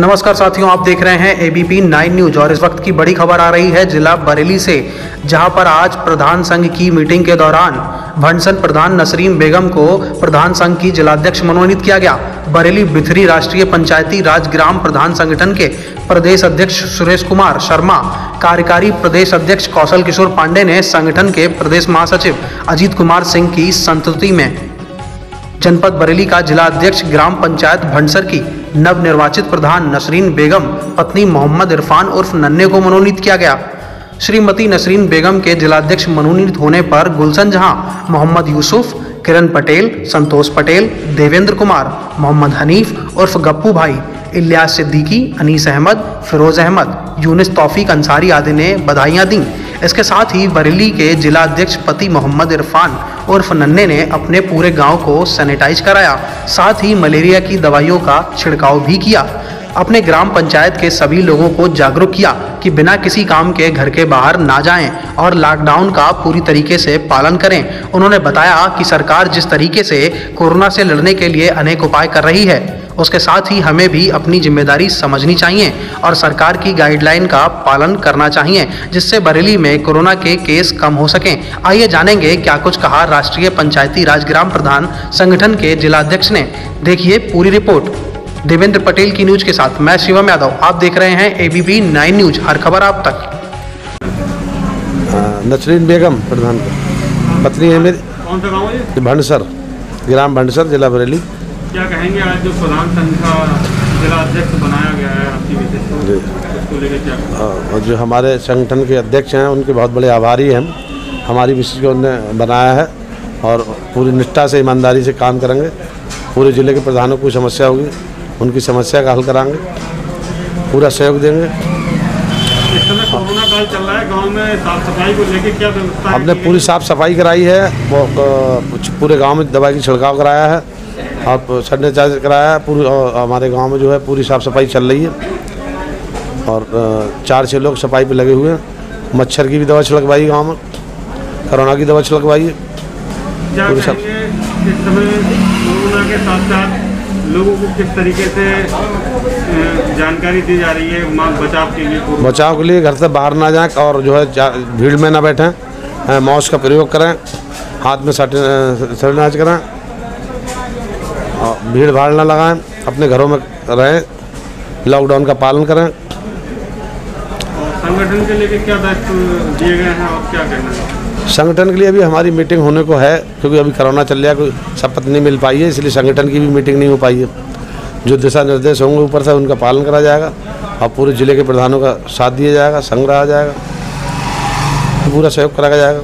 नमस्कार साथियों, आप देख रहे हैं एबीपी नाइन न्यूज़ और इस वक्त की बड़ी खबर आ रही है जिला बरेली से, जहाँ पर आज प्रधान संघ की मीटिंग के दौरान भंडसन प्रधान नसरीन बेगम को प्रधान संघ की जिलाध्यक्ष मनोनीत किया गया। बरेली बिथरी राष्ट्रीय पंचायती राज ग्राम प्रधान संगठन के प्रदेश अध्यक्ष सुरेश कुमार शर्मा, कार्यकारी प्रदेश अध्यक्ष कौशल किशोर पांडे ने संगठन के प्रदेश महासचिव अजीत कुमार सिंह की संतुति में जनपद बरेली का जिला अध्यक्ष ग्राम पंचायत भंडसर की नवनिर्वाचित प्रधान नसरीन बेगम, पत्नी मोहम्मद इरफान उर्फ़ नन्ने को मनोनीत किया गया। श्रीमती नसरीन बेगम के जिलाध्यक्ष मनोनीत होने पर गुलशन जहाँ मोहम्मद यूसुफ, किरण पटेल, संतोष पटेल, देवेंद्र कुमार, मोहम्मद हनीफ उर्फ़ गप्पू भाई, इलियास सिद्दीकी, अनीस अहमद, फिरोज अहमद, यूनिस तौफीक अंसारी आदि ने बधाइयाँ दी। इसके साथ ही बरेली के जिला अध्यक्ष पति मोहम्मद इरफान उर्फ़ नन्ने ने अपने पूरे गाँव को सैनिटाइज कराया। साथ ही मलेरिया की दवाइयों का छिड़काव भी किया। अपने ग्राम पंचायत के सभी लोगों को जागरूक किया कि बिना किसी काम के घर के बाहर ना जाएँ और लॉकडाउन का पूरी तरीके से पालन करें। उन्होंने बताया कि सरकार जिस तरीके से कोरोना से लड़ने के लिए अनेक उपाय कर रही है, उसके साथ ही हमें भी अपनी ज़िम्मेदारी समझनी चाहिए और सरकार की गाइडलाइन का पालन करना चाहिए, जिससे बरेली में कोरोना के केस कम हो सकें। आइए जानेंगे क्या कुछ कहा राष्ट्रीय पंचायती राज ग्राम प्रधान संगठन के जिलाध्यक्ष ने। देखिए पूरी रिपोर्ट। देवेंद्र पटेल की न्यूज़ के साथ मैं शिवम यादव। आप देख रहे हैं एबीपी नाइन न्यूज़ हर खबर आप तक। नसरीन बेगम प्रधान। पत्नी है मेरी। कौन सा गाँव है भंडसर ग्राम भंडसर जिला बरेली। क्या कहेंगे आज जो प्रधान संघ का जिला अध्यक्ष बनाया गया है आपकी विशेष कहेंगे? और जो हमारे संगठन के अध्यक्ष हैं उनके बहुत बड़े आभारी हैं हम। हमारी विशेष को उन्होंने बनाया है और पूरी निष्ठा से ईमानदारी से काम करेंगे। पूरे ज़िले के प्रधानों को समस्या होगी उनकी समस्या का हल कराएँगे पूरा सहयोग देंगे। कोरोना काल चल रहा है गाँव में साफ़ सफ़ाई को लेकर क्या व्यवस्था हमने पूरी साफ़ सफ़ाई कराई है पूरे गाँव में दवाई की छिड़काव कराया है और सैनिटाइजर कराया है पूरी हमारे गाँव में जो है पूरी साफ़ सफ़ाई चल रही है। और चार छः लोग सफ़ाई पे लगे हुए हैं मच्छर की भी दवा छिड़कवाई गाँव में कोरोना की दवा छिड़कवाई है। पूरी साफ- लोगों को किस तरीके से जानकारी दी जा रही है माँ बचाव के लिए? बचाव के लिए घर से बाहर ना जाएँ और जो है भीड़ में ना बैठें। मास्क का प्रयोग करें हाथ में सैनिटाइज करें और भीड़ भाड़ ना लगाएँ अपने घरों में रहें लॉकडाउन का पालन करें। संगठन के लेकर क्या दायित्व दिए गए हैं और क्या कहना है? संगठन के लिए अभी हमारी मीटिंग होने को है, क्योंकि अभी कोरोना चल रहा है, कोई शपथ नहीं मिल पाई है, इसलिए संगठन की भी मीटिंग नहीं हो पाई है। जो दिशा निर्देश होंगे ऊपर से उनका पालन करा जाएगा, और पूरे ज़िले के प्रधानों का साथ दिया जाएगा, संग रहा जाएगा, पूरा सहयोग करा जाएगा।